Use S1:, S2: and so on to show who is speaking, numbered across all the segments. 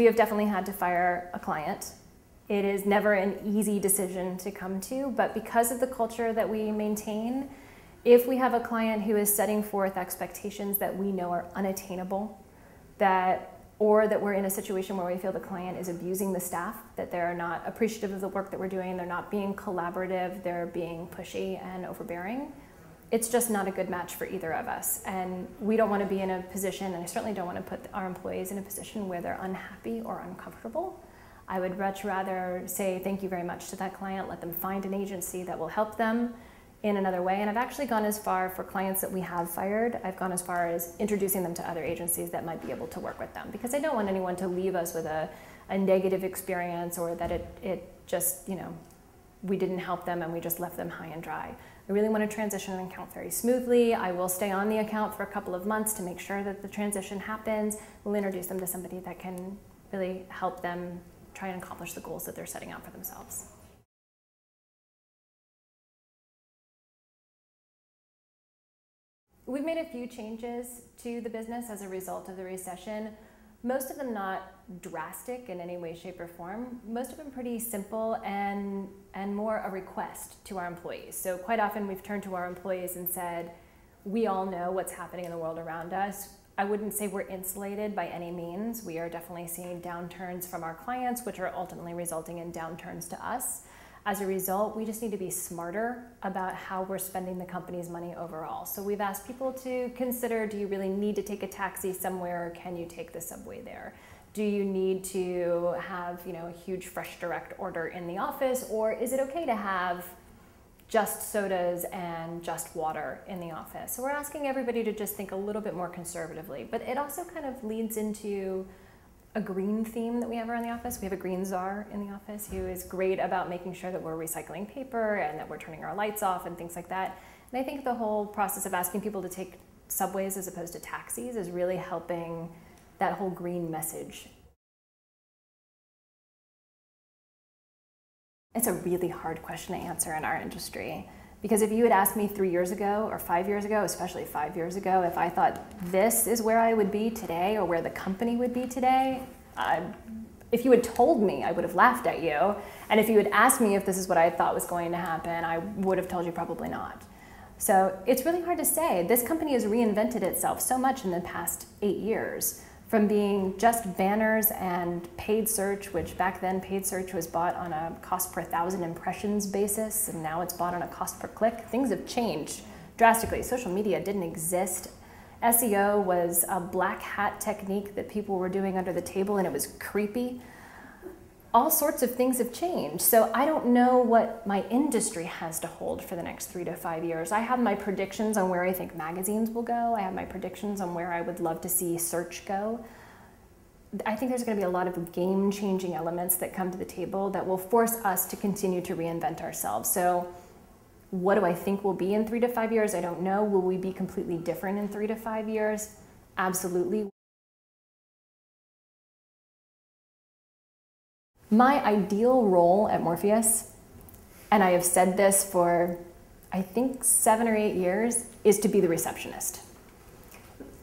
S1: we, have definitely had to fire a client. It is never an easy decision to come to, but because of the culture that we maintain, if we have a client who is setting forth expectations that we know are unattainable, that or that we're in a situation where we feel the client is abusing the staff, that they're not appreciative of the work that we're doing, they're not being collaborative, they're being pushy and overbearing, it's just not a good match for either of us. And we don't want to be in a position, and I certainly don't want to put our employees in a position where they're unhappy or uncomfortable. I would much rather say thank you very much to that client, let them find an agency that will help them in another way. And I've actually gone as far for clients that we have fired, I've gone as far as introducing them to other agencies that might be able to work with them because I don't want anyone to leave us with a, a negative experience or that it, it just, you know, we didn't help them and we just left them high and dry. I really want to transition an account very smoothly. I will stay on the account for a couple of months to make sure that the transition happens. We'll introduce them to somebody that can really help them try and accomplish the goals that they're setting out for themselves. We've made a few changes to the business as a result of the recession. Most of them not drastic in any way, shape, or form. Most of them pretty simple and, and more a request to our employees. So quite often we've turned to our employees and said, we all know what's happening in the world around us. I wouldn't say we're insulated by any means. We are definitely seeing downturns from our clients, which are ultimately resulting in downturns to us. As a result, we just need to be smarter about how we're spending the company's money overall. So we've asked people to consider, do you really need to take a taxi somewhere or can you take the subway there? Do you need to have, you know, a huge FreshDirect order in the office or is it okay to have just sodas and just water in the office? So we're asking everybody to just think a little bit more conservatively, but it also kind of leads into a green theme that we have around the office. We have a green czar in the office who is great about making sure that we're recycling paper and that we're turning our lights off and things like that. And I think the whole process of asking people to take subways as opposed to taxis is really helping that whole green message. It's a really hard question to answer in our industry. Because if you had asked me three years ago or five years ago, especially five years ago, if I thought this is where I would be today or where the company would be today, uh, if you had told me, I would have laughed at you. And if you had asked me if this is what I thought was going to happen, I would have told you probably not. So it's really hard to say. This company has reinvented itself so much in the past eight years from being just banners and paid search, which back then paid search was bought on a cost per thousand impressions basis, and now it's bought on a cost per click. Things have changed drastically. Social media didn't exist. SEO was a black hat technique that people were doing under the table, and it was creepy all sorts of things have changed. So I don't know what my industry has to hold for the next three to five years. I have my predictions on where I think magazines will go. I have my predictions on where I would love to see search go. I think there's going to be a lot of game changing elements that come to the table that will force us to continue to reinvent ourselves. So, what do I think will be in three to five years? I don't know. Will we be completely different in three to five years? Absolutely. My ideal role at Morpheus, and I have said this for I think seven or eight years, is to be the receptionist.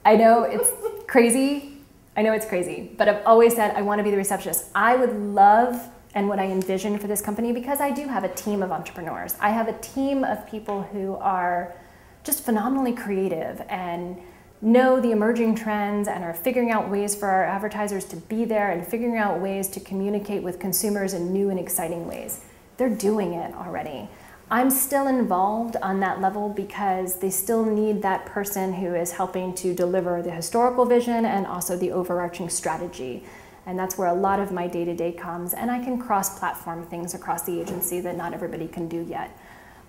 S1: I know it's crazy. I know it's crazy, but I've always said I want to be the receptionist. I would love and what I envision for this company because I do have a team of entrepreneurs. I have a team of people who are just phenomenally creative and know the emerging trends and are figuring out ways for our advertisers to be there and figuring out ways to communicate with consumers in new and exciting ways. They're doing it already. I'm still involved on that level because they still need that person who is helping to deliver the historical vision and also the overarching strategy. And that's where a lot of my day to day comes. And I can cross platform things across the agency that not everybody can do yet.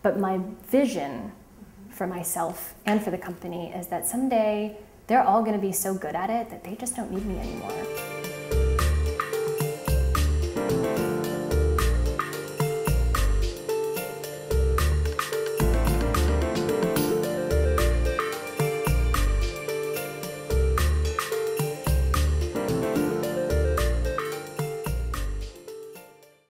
S1: But my vision for myself and for the company is that someday they're all going to be so good at it that they just don't need me anymore.